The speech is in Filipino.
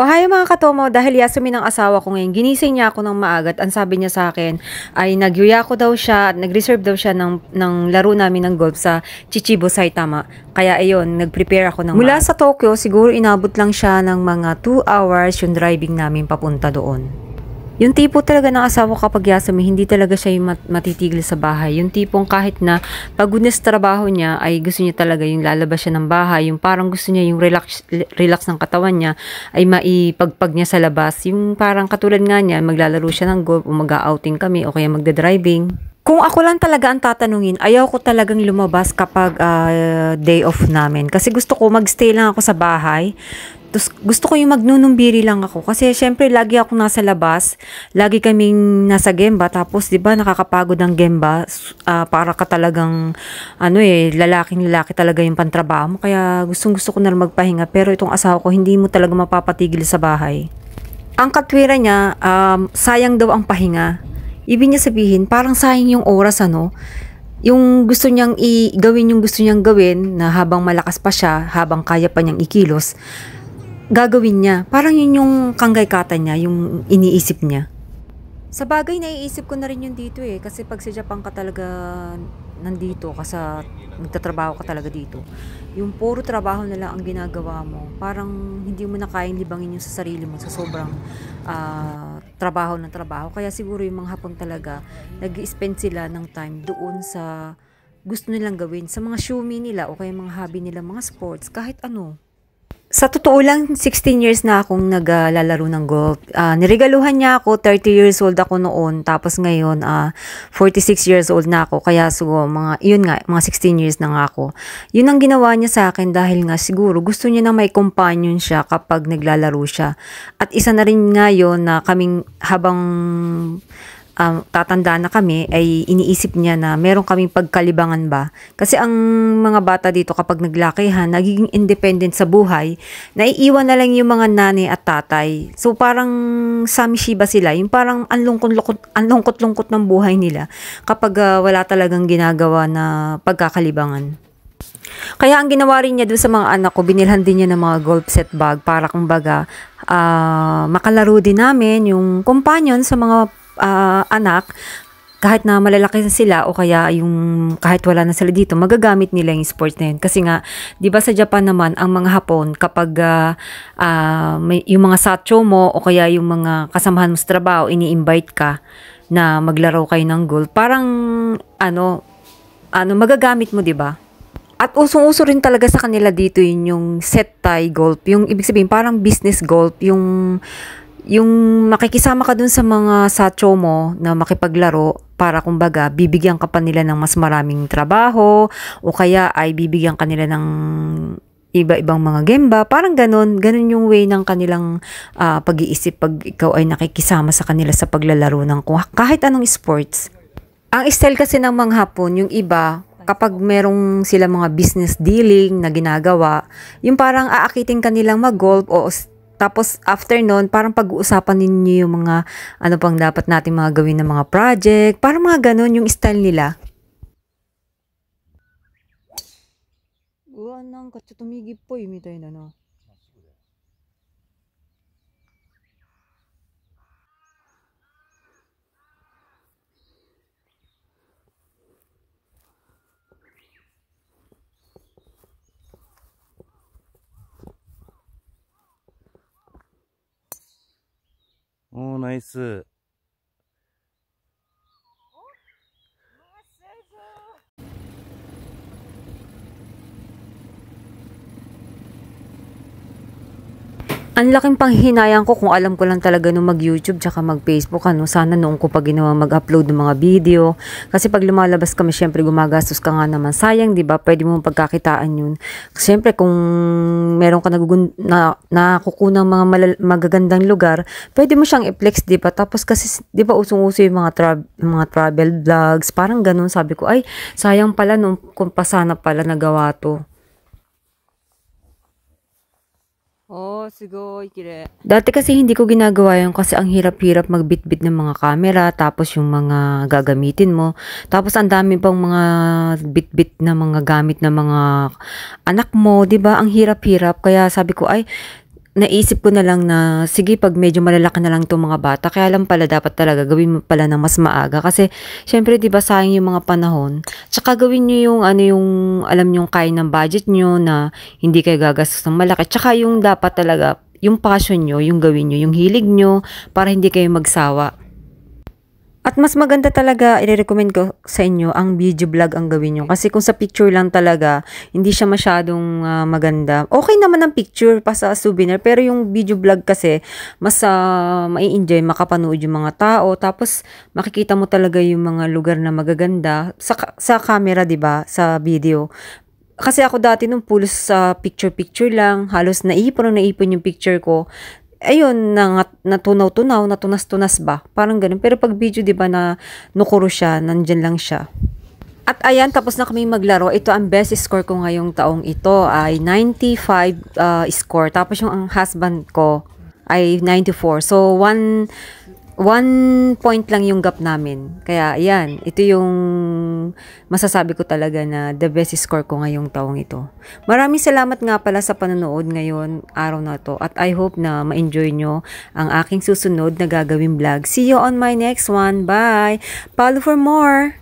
O mga katomo, dahil yasumi ng asawa ko ngayon, ginising niya ako ng maagat. Ang sabi niya sa akin ay nagyuya ko daw siya at nag-reserve daw siya ng, ng laro namin ng golf sa Chichibo, Saitama. Kaya ayun, nag-prepare ako ng Mula sa Tokyo, siguro inabot lang siya ng mga 2 hours yung driving namin papunta doon. Yung tipo talaga ng asawa kapag yasami, hindi talaga siya yung mat- matitigil sa bahay. Yung tipong kahit na pagod na sa trabaho niya, ay gusto niya talaga yung lalabas siya ng bahay. Yung parang gusto niya yung relax, relax ng katawan niya, ay maipagpag niya sa labas. Yung parang katulad nga niya, maglalaro siya ng golf o mag-outing kami o kaya magda-driving. Kung ako lang talaga ang tatanungin, ayaw ko talagang lumabas kapag uh, day off namin. Kasi gusto ko magstay lang ako sa bahay. Tapos gusto ko yung magnunumbiri lang ako. Kasi syempre lagi ako nasa labas. Lagi kaming nasa gemba. Tapos di ba nakakapagod ang gemba. Uh, para ka talagang ano eh, lalaking lalaki talaga yung pantrabaho mo. Kaya gustong gusto ko na magpahinga. Pero itong asawa ko, hindi mo talaga mapapatigil sa bahay. Ang katwira niya, um, sayang daw ang pahinga. Ibig niya sabihin, parang sayang yung oras ano yung gusto niyang i gawin yung gusto niyang gawin na habang malakas pa siya, habang kaya pa niyang ikilos, gagawin niya. Parang yun yung kanggay-kata niya, yung iniisip niya. Sa bagay, naiisip ko na rin yun dito eh. Kasi pag sa Japan ka talaga nandito, kasi nagtatrabaho ka talaga dito, yung puro trabaho na lang ang ginagawa mo, parang hindi mo na kayang libangin yung sa sarili mo sa sobrang uh, trabaho ng trabaho. Kaya siguro yung mga hapon talaga, nag spend sila ng time doon sa gusto nilang gawin, sa mga shumi nila o kaya mga hobby nila, mga sports, kahit ano. Sa totoo lang, 16 years na akong naglalaro ng golf. Uh, niregaluhan niya ako, 30 years old ako noon. Tapos ngayon, uh, ah, 46 years old na ako. Kaya so, mga, yun nga, mga 16 years na nga ako. Yun ang ginawa niya sa akin dahil nga siguro gusto niya na may companion siya kapag naglalaro siya. At isa na rin nga yun na kaming habang um, tatanda na kami ay iniisip niya na meron kaming pagkalibangan ba. Kasi ang mga bata dito kapag naglakihan, nagiging independent sa buhay, naiiwan na lang yung mga nanay at tatay. So parang samishiba sila, yung parang anlungkot-lungkot anlungkot-lungkot ng buhay nila kapag uh, wala talagang ginagawa na pagkakalibangan. Kaya ang ginawa rin niya doon sa mga anak ko, binilhan din niya ng mga golf set bag para kumbaga uh, makalaro din namin yung companion sa mga uh, anak, kahit na malalaki na sila o kaya yung kahit wala na sila dito, magagamit nila yung sports na yun. Kasi nga, di ba sa Japan naman, ang mga Hapon, kapag uh, uh, may, yung mga sacho mo o kaya yung mga kasamahan mo sa trabaho, ini-invite ka na maglaro kayo ng golf, parang ano, ano magagamit mo, di ba? At usong-uso rin talaga sa kanila dito yun yung set tie golf. Yung ibig sabihin parang business golf, yung yung makikisama ka dun sa mga sacho mo na makipaglaro para kumbaga bibigyan ka pa nila ng mas maraming trabaho o kaya ay bibigyan ka nila ng iba-ibang mga gemba, parang ganun, ganun yung way ng kanilang uh, pag-iisip pag ikaw ay nakikisama sa kanila sa paglalaro ng kahit anong sports. Ang style kasi ng mga Hapon, yung iba, kapag merong sila mga business dealing na ginagawa, yung parang aakitin kanilang mag-golf o tapos after noon, parang pag-uusapan ninyo yung mga ano pang dapat natin mga gawin ng mga project. Parang mga ganun yung style nila. Uwa nang kachutumigip po, imitay na no. おー、ナイス。Ang laking panghinayang ko kung alam ko lang talaga nung mag-YouTube tsaka mag-Facebook ano, sana noong ko pa ginawa mag-upload ng mga video. Kasi pag lumalabas kami, syempre gumagastos ka nga naman. Sayang, di ba? Pwede mo pagkakitaan yun. Syempre, kung meron ka nagugun na, nakukunang mga magagandang lugar, pwede mo siyang i-flex, di ba? Tapos kasi, di ba, usong-uso yung mga, tra mga travel vlogs, parang ganun. Sabi ko, ay, sayang pala nung kung pa sana pala nagawa to. Oh, sigoy, kire. Dati kasi hindi ko ginagawa yun kasi ang hirap-hirap magbitbit ng mga camera, tapos yung mga gagamitin mo. Tapos ang dami pang mga bitbit na mga gamit ng mga anak mo, 'di ba? Ang hirap-hirap. Kaya sabi ko ay naisip ko na lang na sige pag medyo malalaki na lang itong mga bata kaya lang pala dapat talaga gawin mo pala ng mas maaga. Kasi syempre 'di ba sayang yung mga panahon. Tsaka gawin niyo yung ano yung alam niyo kaya ng budget niyo na hindi kayo gagastos ng malaki. Tsaka yung dapat talaga yung passion niyo yung gawin niyo yung hilig niyo para hindi kayo magsawa at mas maganda talaga, i-recommend ko sa inyo, ang video vlog ang gawin nyo. Kasi kung sa picture lang talaga, hindi siya masyadong uh, maganda. Okay naman ang picture pa sa souvenir, pero yung video vlog kasi, mas uh, mai-enjoy, makapanood yung mga tao. Tapos, makikita mo talaga yung mga lugar na magaganda sa, sa camera, ba sa video. Kasi ako dati nung pulos sa picture-picture lang, halos naipon na naipon yung picture ko ayun, na, natunaw-tunaw, natunas-tunas ba? Parang ganun. Pero pag video, di ba, na nukuro siya, nandyan lang siya. At ayan, tapos na kami maglaro. Ito ang best score ko ngayong taong ito ay 95 uh, score. Tapos yung ang husband ko ay 94. So, one one point lang yung gap namin. Kaya, yan. Ito yung masasabi ko talaga na the best score ko ngayong taong ito. Maraming salamat nga pala sa panonood ngayon, araw na to. At I hope na ma-enjoy nyo ang aking susunod na gagawin vlog. See you on my next one. Bye! Follow for more!